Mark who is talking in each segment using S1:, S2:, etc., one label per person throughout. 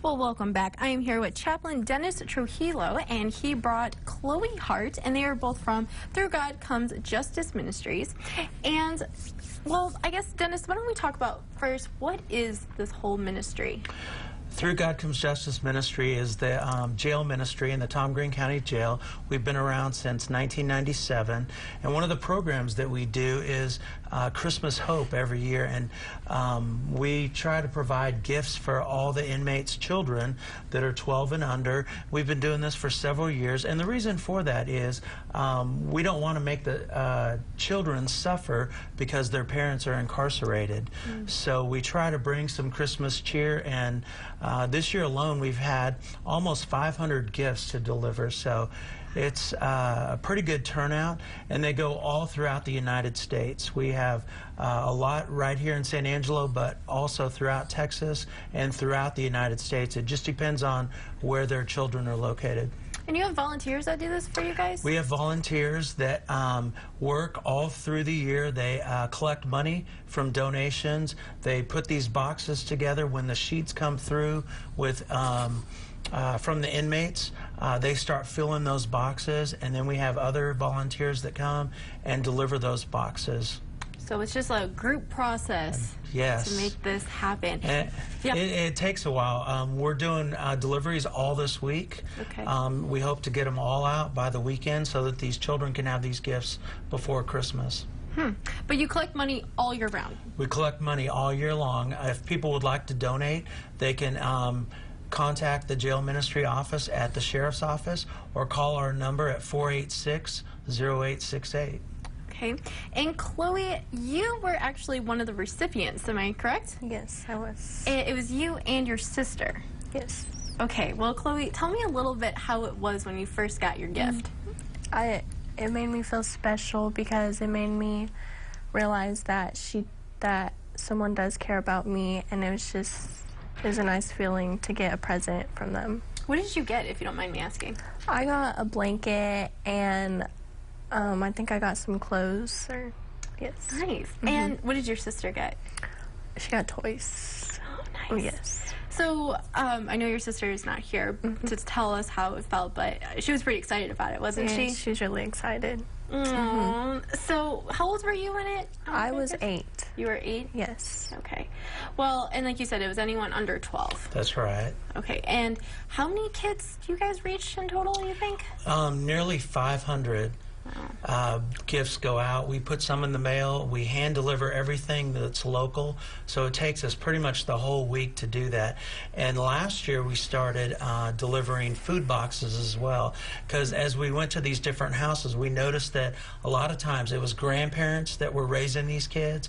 S1: Well, welcome back. I am here with Chaplain Dennis Trujillo, and he brought Chloe Hart, and they are both from Through God Comes Justice Ministries. And, well, I guess, Dennis, why don't we talk about first what is this whole ministry?
S2: Through God Comes Justice Ministry is the um, jail ministry in the Tom Green County Jail. We've been around since 1997, and one of the programs that we do is uh, Christmas Hope every year, and um, we try to provide gifts for all the inmates' children that are 12 and under. We've been doing this for several years, and the reason for that is um, we don't want to make the uh, children suffer because their parents are incarcerated. Mm. So we try to bring some Christmas cheer and uh, this year alone, we've had almost 500 gifts to deliver, so it's uh, a pretty good turnout, and they go all throughout the United States. We have uh, a lot right here in San Angelo, but also throughout Texas and throughout the United States. It just depends on where their children are located.
S1: And you have volunteers that do this for you guys?
S2: We have volunteers that um, work all through the year. They uh, collect money from donations. They put these boxes together when the sheets come through with. Um, uh, from the inmates. Uh, they start filling those boxes, and then we have other volunteers that come and deliver those boxes.
S1: So it's just a group process
S2: yes.
S1: to make this happen.
S2: It, yeah. it, it takes a while. Um, we're doing uh, deliveries all this week.
S1: Okay.
S2: Um, we hope to get them all out by the weekend so that these children can have these gifts before Christmas.
S1: Hmm. But you collect money all year round.
S2: We collect money all year long. If people would like to donate, they can um, contact the jail ministry office at the sheriff's office or call our number at 486 0868.
S1: Okay. And Chloe, you were actually one of the recipients, am I correct?
S3: Yes, I was.
S1: It, it was you and your sister.
S3: Yes.
S1: Okay. Well, Chloe, tell me a little bit how it was when you first got your gift. Mm-hmm.
S3: I it made me feel special because it made me realize that she that someone does care about me and it was just it was a nice feeling to get a present from them.
S1: What did you get, if you don't mind me asking?
S3: I got a blanket and um, I think I got some clothes. Or yes.
S1: Nice. Mm -hmm. And what did your sister get?
S3: She got toys.
S1: Oh, nice.
S3: Oh, yes.
S1: So um, I know your sister is not here mm -hmm. to tell us how it felt, but she was pretty excited about it, wasn't
S3: yeah,
S1: she?
S3: She was really excited.
S1: Mm -hmm. So how old were you in it?
S3: I was eight.
S1: You were eight?
S3: Yes.
S1: Okay. Well, and like you said, it was anyone under 12.
S2: That's right.
S1: Okay. And how many kids do you guys reach in total, you think?
S2: Um, nearly 500 uh, gifts go out. We put some in the mail. We hand deliver everything that's local. So it takes us pretty much the whole week to do that. And last year we started uh, delivering food boxes as well. Because as we went to these different houses, we noticed that a lot of times it was grandparents that were raising these kids.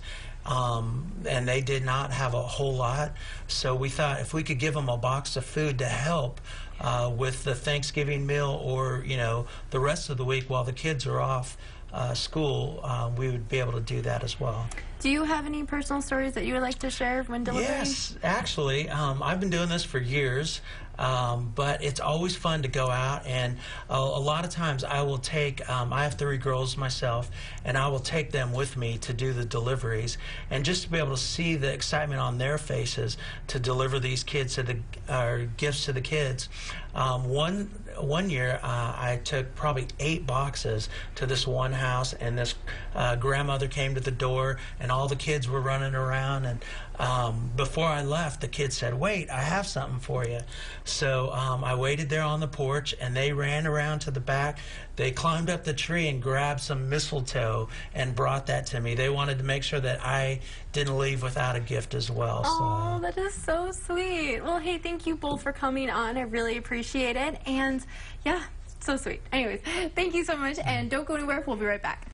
S2: Um, and they did not have a whole lot. So we thought if we could give them a box of food to help uh, with the Thanksgiving meal or, you know, the rest of the week while the kids are off uh, school, uh, we would be able to do that as well.
S1: Do you have any personal stories that you would like to share when delivering?
S2: Yes, actually, um, I've been doing this for years. Um, but it's always fun to go out, and a, a lot of times I will take. Um, I have three girls myself, and I will take them with me to do the deliveries, and just to be able to see the excitement on their faces to deliver these kids to the uh, gifts to the kids. Um, one one year, uh, I took probably eight boxes to this one house, and this uh, grandmother came to the door, and all the kids were running around, and um, before I left, the kids said, "Wait, I have something for you." So um, I waited there on the porch, and they ran around to the back. They climbed up the tree and grabbed some mistletoe and brought that to me. They wanted to make sure that I didn't leave without a gift as well.
S1: Oh, that is so sweet. Well, hey, thank you both for coming on. I really appreciate it. And yeah, so sweet. Anyways, thank you so much, and don't go anywhere. We'll be right back.